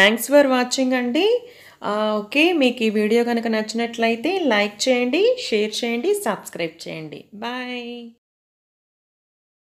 Thanks for watching అండి okay మీకు ఈ వీడియో కనుక నచ్చినట్లయితే లైక్ చేయండి షేర్ చేయండి సబ్స్క్రైబ్ చేయండి. బాయ్